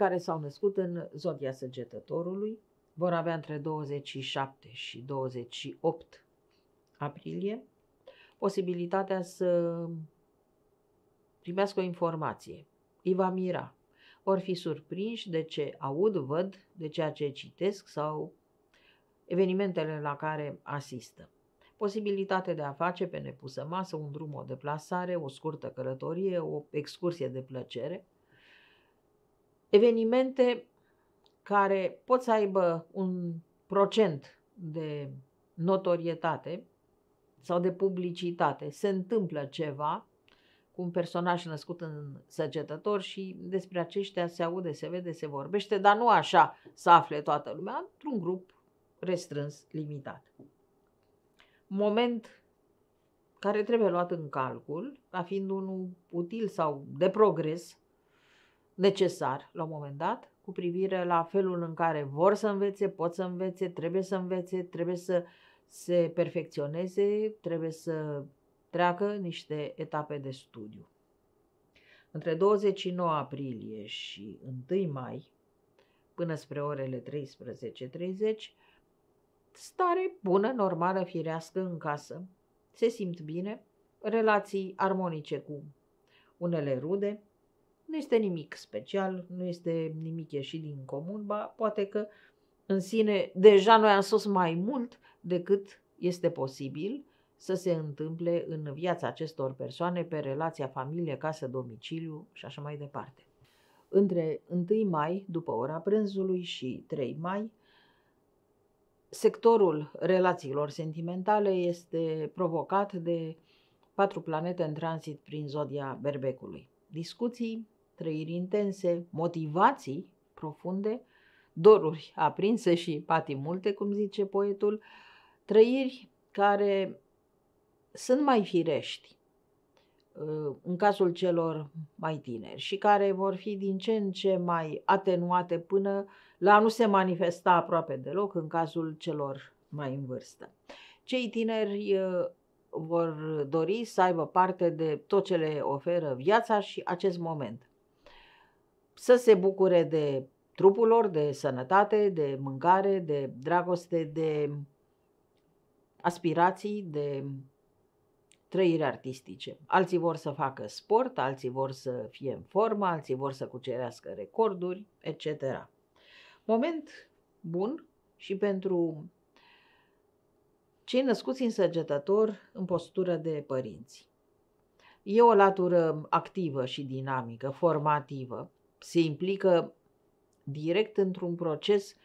care s-au născut în zodia săgetătorului vor avea între 27 și 28 aprilie posibilitatea să primească o informație. Îi va mira. Vor fi surprinși de ce aud, văd, de ceea ce citesc sau evenimentele la care asistă. Posibilitate de a face pe nepusă masă un drum, o deplasare, o scurtă călătorie, o excursie de plăcere. Evenimente care pot să aibă un procent de notorietate sau de publicitate. Se întâmplă ceva cu un personaj născut în săgetător și despre aceștia se aude, se vede, se vorbește, dar nu așa să afle toată lumea, într-un grup restrâns, limitat. Moment care trebuie luat în calcul ca fiind unul util sau de progres necesar la un moment dat cu privire la felul în care vor să învețe, pot să învețe, trebuie să învețe, trebuie să se perfecționeze, trebuie să treacă niște etape de studiu. Între 29 aprilie și 1 mai, până spre orele 13.30, stare bună, normală, firească în casă, se simt bine, relații armonice cu unele rude, nu este nimic special, nu este nimic ieșit din comun, ba poate că în sine deja noi am sus mai mult decât este posibil să se întâmple în viața acestor persoane pe relația familie, casă, domiciliu și așa mai departe. Între 1 mai, după ora prânzului, și 3 mai, sectorul relațiilor sentimentale este provocat de patru planete în tranzit prin zodia berbecului. Discuții, trăiri intense, motivații profunde, doruri aprinse și patii multe, cum zice poetul, trăiri care sunt mai firești uh, în cazul celor mai tineri și care vor fi din ce în ce mai atenuate până la a nu se manifesta aproape deloc în cazul celor mai în vârstă. Cei tineri uh, vor dori să aibă parte de tot ce le oferă viața și acest moment. Să se bucure de trupul lor, de sănătate, de mâncare, de dragoste, de aspirații, de trăiri artistice. Alții vor să facă sport, alții vor să fie în formă, alții vor să cucerească recorduri, etc. Moment bun și pentru cei născuți în săgetător în postură de părinți. E o latură activă și dinamică, formativă. Se implică direct într-un proces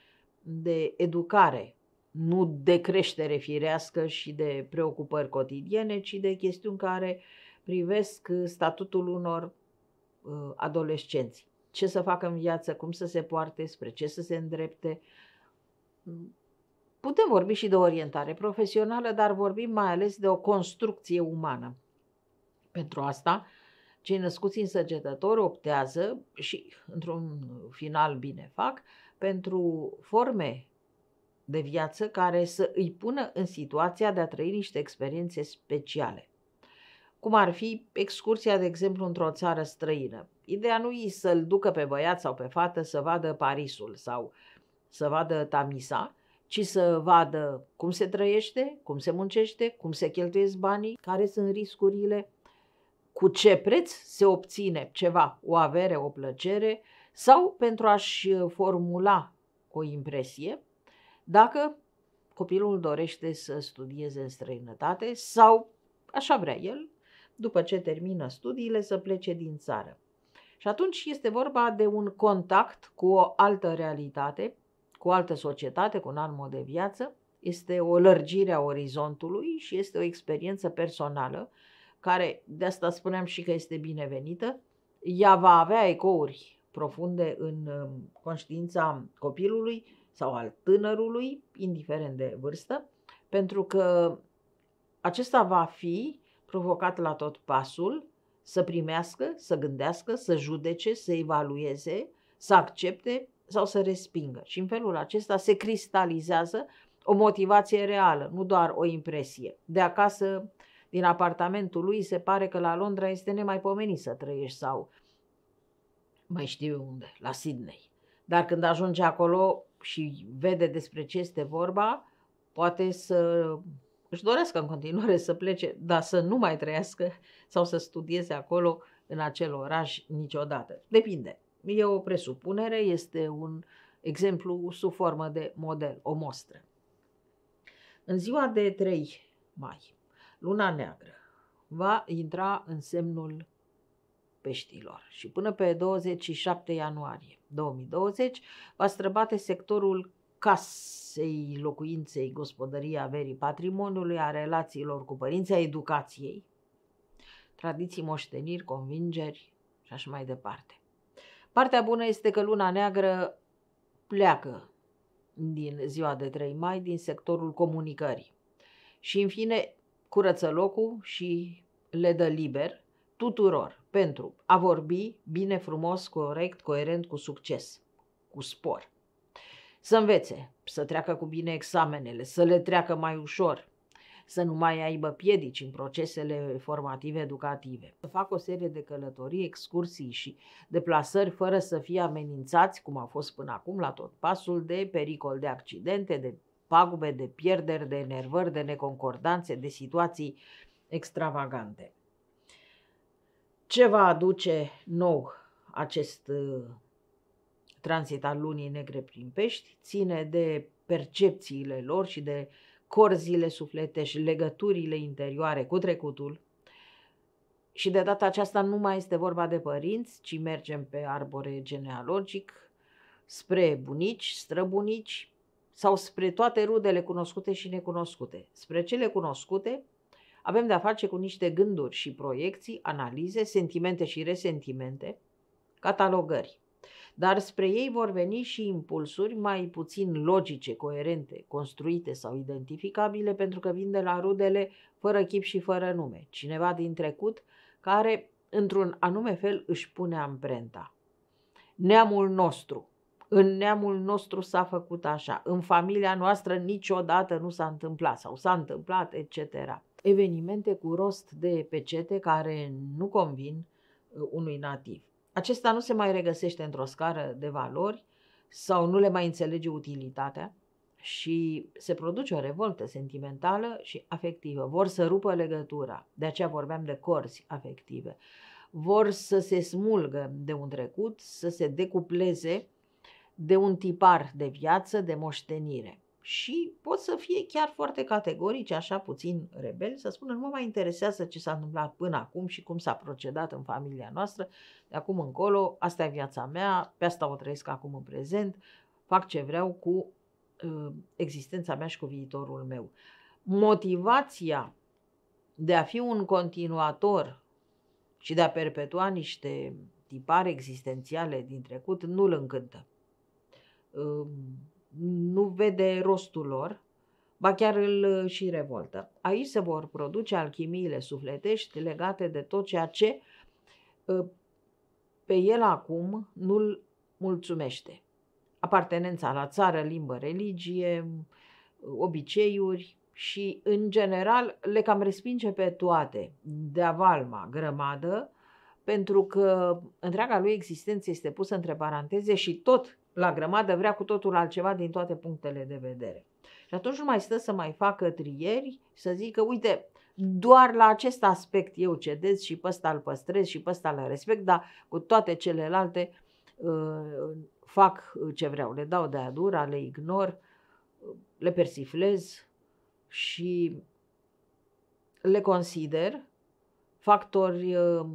de educare nu de creștere firească și de preocupări cotidiene, ci de chestiuni care privesc statutul unor uh, adolescenți. Ce să facă în viață, cum să se poarte, spre ce să se îndrepte. Putem vorbi și de orientare profesională, dar vorbim mai ales de o construcție umană. Pentru asta, cei născuți în săgetător optează și, într-un final bine fac, pentru forme de viață care să îi pună în situația de a trăi niște experiențe speciale. Cum ar fi excursia, de exemplu, într-o țară străină. Ideea nu e să-l ducă pe băiat sau pe fată să vadă Parisul sau să vadă Tamisa, ci să vadă cum se trăiește, cum se muncește, cum se cheltuiesc banii, care sunt riscurile, cu ce preț se obține ceva, o avere, o plăcere, sau pentru a-și formula o impresie, dacă copilul dorește să studieze în străinătate sau, așa vrea el, după ce termină studiile, să plece din țară. Și atunci este vorba de un contact cu o altă realitate, cu o altă societate, cu un alt mod de viață. Este o lărgire a orizontului și este o experiență personală care, de asta spuneam și că este binevenită. Ea va avea ecouri profunde în um, conștiința copilului sau al tânărului, indiferent de vârstă, pentru că acesta va fi provocat la tot pasul să primească, să gândească, să judece, să evalueze, să accepte sau să respingă. Și în felul acesta se cristalizează o motivație reală, nu doar o impresie. De acasă, din apartamentul lui, se pare că la Londra este nemaipomenit să trăiești sau mai știu unde, la Sydney. Dar când ajunge acolo și vede despre ce este vorba, poate să își dorească în continuare să plece, dar să nu mai trăiască sau să studieze acolo în acel oraș niciodată. Depinde. E o presupunere, este un exemplu sub formă de model, o mostră. În ziua de 3 mai, luna neagră va intra în semnul peștilor și până pe 27 ianuarie 2020 va străbate sectorul casei, locuinței, gospodăriei, averii, patrimoniului, a relațiilor cu părinții, a educației, tradiții, moșteniri, convingeri și așa mai departe. Partea bună este că luna neagră pleacă din ziua de 3 mai din sectorul comunicării și în fine curăță locul și le dă liber tuturor pentru a vorbi bine, frumos, corect, coerent, cu succes, cu spor. Să învețe, să treacă cu bine examenele, să le treacă mai ușor, să nu mai aibă piedici în procesele formative educative. Să facă o serie de călătorii, excursii și deplasări fără să fie amenințați, cum a fost până acum, la tot pasul de pericol de accidente, de pagube, de pierderi, de enervări, de neconcordanțe, de situații extravagante. Ce va aduce nou acest uh, tranzit al lunii negre prin pești ține de percepțiile lor și de corzile sufletești, legăturile interioare cu trecutul. Și de data aceasta nu mai este vorba de părinți, ci mergem pe arbore genealogic spre bunici, străbunici sau spre toate rudele cunoscute și necunoscute. Spre cele cunoscute avem de-a face cu niște gânduri și proiecții, analize, sentimente și resentimente, catalogări. Dar spre ei vor veni și impulsuri mai puțin logice, coerente, construite sau identificabile, pentru că vin de la rudele fără chip și fără nume. Cineva din trecut care, într-un anume fel, își pune amprenta. Neamul nostru, în neamul nostru s-a făcut așa, în familia noastră niciodată nu s-a întâmplat sau s-a întâmplat, etc. Evenimente cu rost de pecete care nu convin uh, unui nativ. Acesta nu se mai regăsește într-o scară de valori sau nu le mai înțelege utilitatea și se produce o revoltă sentimentală și afectivă. Vor să rupă legătura, de aceea vorbeam de corzi afective. Vor să se smulgă de un trecut, să se decupleze de un tipar de viață, de moștenire. Și pot să fie chiar foarte categorici, așa puțin rebeli, să spună nu mă mai interesează ce s-a întâmplat până acum și cum s-a procedat în familia noastră, de acum încolo, asta e viața mea, pe asta o trăiesc acum în prezent, fac ce vreau cu uh, existența mea și cu viitorul meu. Motivația de a fi un continuator și de a perpetua niște tipare existențiale din trecut nu-l încântă nu vede rostul lor, ba chiar îl și revoltă. Aici se vor produce alchimiile sufletești legate de tot ceea ce ă, pe el acum nu-l mulțumește. Apartenența la țară, limbă, religie, obiceiuri și, în general, le cam respinge pe toate, de avalma, grămadă, pentru că întreaga lui existență este pusă între paranteze și tot la grămadă vrea cu totul altceva din toate punctele de vedere. Și atunci nu mai stă să mai facă trieri, să zică, uite, doar la acest aspect eu cedez și pe ăsta îl păstrez și pe ăsta îl respect, dar cu toate celelalte uh, fac ce vreau. Le dau de adura, le ignor, le persiflez și le consider factori uh,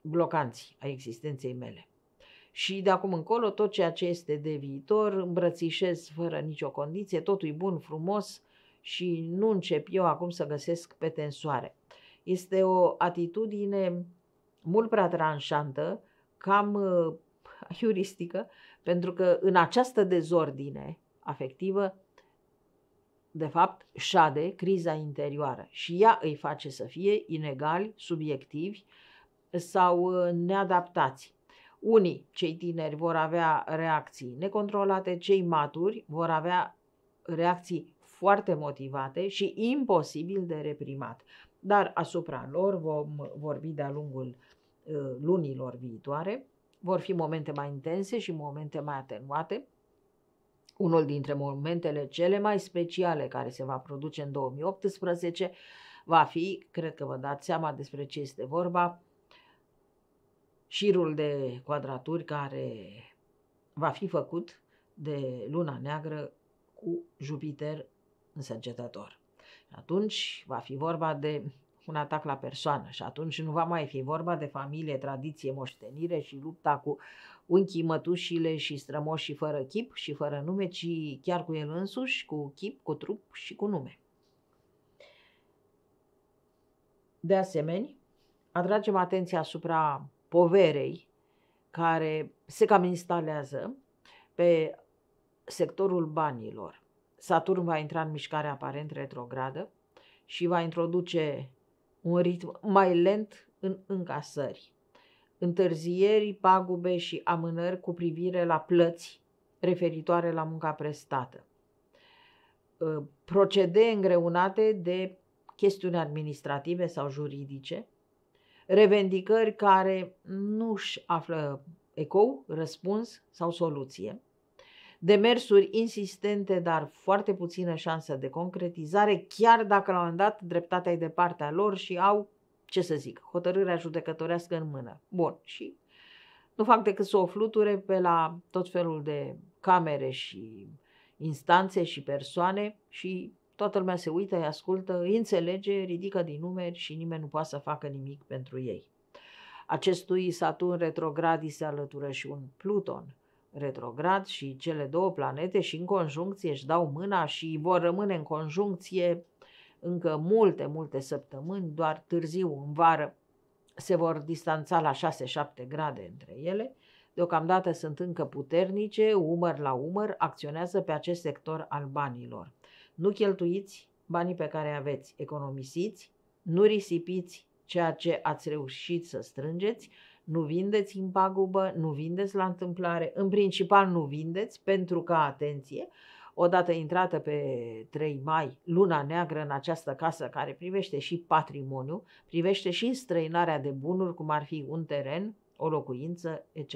blocanți a existenței mele. Și de acum încolo tot ceea ce este de viitor îmbrățișez fără nicio condiție, totul e bun, frumos și nu încep eu acum să găsesc pe tensoare. Este o atitudine mult prea tranșantă, cam uh, heuristică, pentru că în această dezordine afectivă, de fapt, șade criza interioară și ea îi face să fie inegali, subiectivi sau uh, neadaptați. Unii, cei tineri, vor avea reacții necontrolate, cei maturi vor avea reacții foarte motivate și imposibil de reprimat. Dar asupra lor vom vorbi de-a lungul uh, lunilor viitoare. vor fi momente mai intense și momente mai atenuate. Unul dintre momentele cele mai speciale care se va produce în 2018 va fi, cred că vă dați seama despre ce este vorba, șirul de quadraturi care va fi făcut de luna neagră cu Jupiter însăgetător. Atunci va fi vorba de un atac la persoană și atunci nu va mai fi vorba de familie, tradiție, moștenire și lupta cu unchii, mătușile și strămoșii fără chip și fără nume, ci chiar cu el însuși, cu chip, cu trup și cu nume. De asemenea, atragem atenția asupra poverei care se cam instalează pe sectorul banilor. Saturn va intra în mișcare aparent retrogradă și va introduce un ritm mai lent în încasări, întârzieri, pagube și amânări cu privire la plăți referitoare la munca prestată. Ă, procedee îngreunate de chestiuni administrative sau juridice, revendicări care nu își află ecou, răspuns sau soluție, demersuri insistente, dar foarte puțină șansă de concretizare, chiar dacă la un moment dat dreptatea e de partea lor și au, ce să zic, hotărârea judecătorească în mână. Bun, și nu fac decât să o fluture pe la tot felul de camere și instanțe și persoane și toată lumea se uită, îi ascultă, îi înțelege, ridică din numeri și nimeni nu poate să facă nimic pentru ei. Acestui Saturn retrograd îi se alătură și un Pluton retrograd și cele două planete și în conjuncție își dau mâna și vor rămâne în conjuncție încă multe, multe săptămâni, doar târziu, în vară, se vor distanța la 6-7 grade între ele. Deocamdată sunt încă puternice, umăr la umăr, acționează pe acest sector al banilor. Nu cheltuiți banii pe care aveți, economisiți, nu risipiți ceea ce ați reușit să strângeți, nu vindeți în pagubă, nu vindeți la întâmplare, în principal nu vindeți pentru că, atenție, odată intrată pe 3 mai, luna neagră în această casă care privește și patrimoniu, privește și străinarea de bunuri, cum ar fi un teren, o locuință, etc.